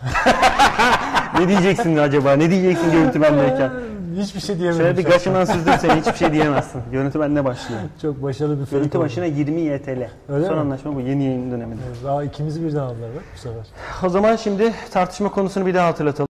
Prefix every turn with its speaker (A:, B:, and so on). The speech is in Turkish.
A: ne diyeceksin acaba? Ne diyeceksin görüntü bendeyken?
B: Hiçbir şey diyemem.
A: Şöyle bir kaşından süzdürsen hiçbir şey diyemezsin. Görüntü bende başlıyor.
B: Çok başarılı bir film.
A: Görüntü başına 20 YTL.
B: Öyle
A: Son
B: mi?
A: anlaşma bu yeni yayın döneminde.
B: Daha ikimizi birden aldılar bak bu sefer.
A: O zaman şimdi tartışma konusunu bir daha hatırlatalım.